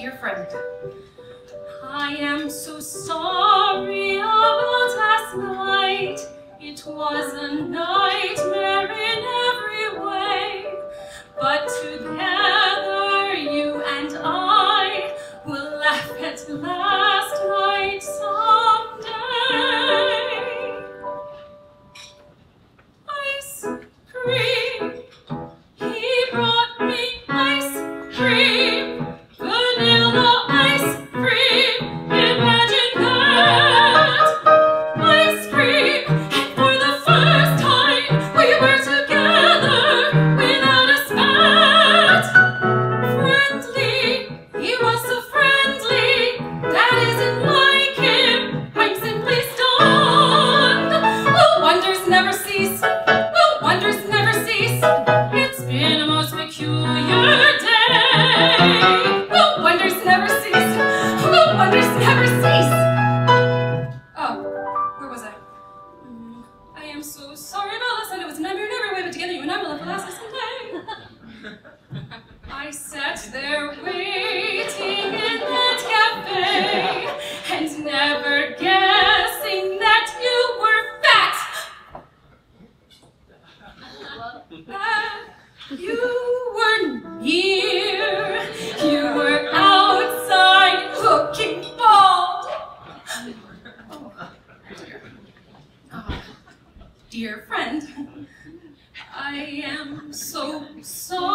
Dear friend, I am so sorry about last night. It was a nightmare wonders never cease? It's been a most peculiar day. Will wonders never cease? Will wonders never cease? Oh, where was I? Mm, I am so sorry about last night. It was a nightmare in every way, but together you and I will have a last You were near, you were outside looking bald. Oh. oh, dear friend, I am so sorry.